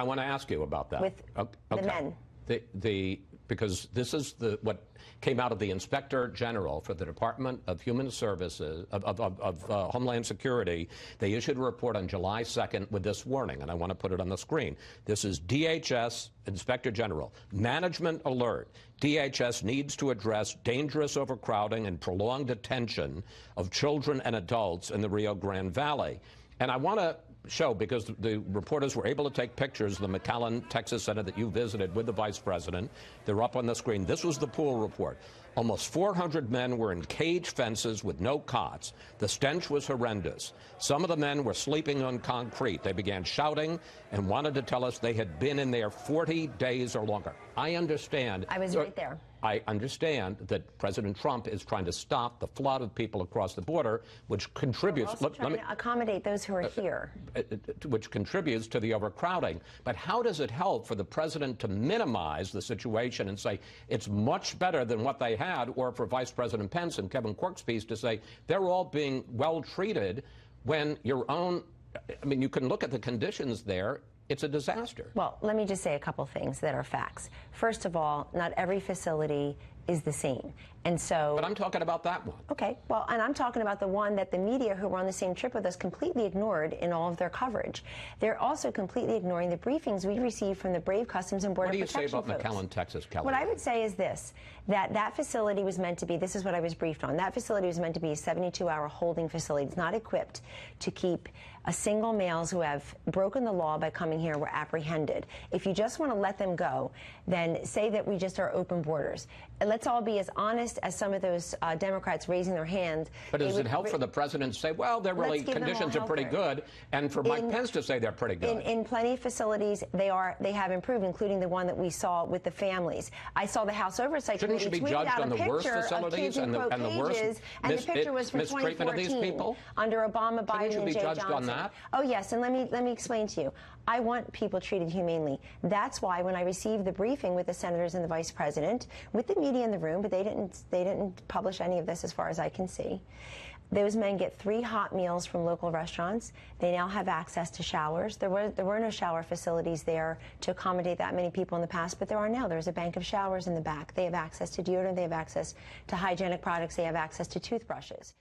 I want to ask you about that. With O- the men. The, the, because this is the, what came out of the Inspector General for the Department of Human Services, of, of, of, of uh, Homeland Security. They issued a report on July 2nd with this warning, and I want to put it on the screen. This is DHS Inspector General. Management alert. DHS needs to address dangerous overcrowding and prolonged detention of children and adults in the Rio Grande Valley. And I want to show, because the reporters were able to take pictures of the McAllen, Texas Center that you visited with the vice president. They're up on the screen. This was the pool report. Almost 400 men were in cage fences with no cots. The stench was horrendous. Some of the men were sleeping on concrete. They began shouting and wanted to tell us they had been in there 40 days or longer. I understand. I was right there. I understand that President Trump is trying to stop the flood of people across the border, which contributes. Also let- let trying me- Uh, to accommodate those who are uh, uh, here. Uh, which contributes to the overcrowding. But how does it help for the president to minimize the situation and say it's much better than what they had, or for Vice President Pence and Kevin piece to say they're all being well treated when your own, I mean, you can look at the conditions there. It's a disaster. Well, let me just say a couple things that are facts. First of all, not every facility is the same. And so But I'm talking about that one. Okay, well, and I'm talking about the one that the media who were on the same trip with us completely ignored in all of their coverage. They're also completely ignoring the briefings we received from the Brave Customs and Border Protection. What do you say about folks. McAllen, Texas, Kelly? What I would say is this that that facility was meant to be, this is what I was briefed on, that facility was meant to be a 72 hour holding facility. It's not equipped to keep a single males who have broken the law by coming here were apprehended. If you just want to let them go, then say that we just are open borders. And let's all be as honest as some of those uh, Democrats raising their hand. But does would it help for the president to say, well, they're really Let's give them all conditions are pretty good, and for Mike In- Pence to say they're pretty good? In, in plenty of facilities, they are they have improved, including the one that we saw with the families. I saw the House Oversight Shouldn't Committee you be tweeted out on a the worst facilities and the- and the worst and the picture was from mistreatment of these people? under Obama, Biden, you and be Jeh judged on Johnson. that? Oh yes, and let me let me explain to you. I want people treated humanely. That's why when I received the briefing with the senators and the vice president, with the media in the room, but they didn't they didn't publish any of this as far as I can see. Those men get three hot meals from local restaurants. They now have access to showers. There were there were no shower facilities there to accommodate that many people in the past, but there are now. There's a bank of showers in the back. They have access to deodorant. They have access to hygienic products. They have access to toothbrushes.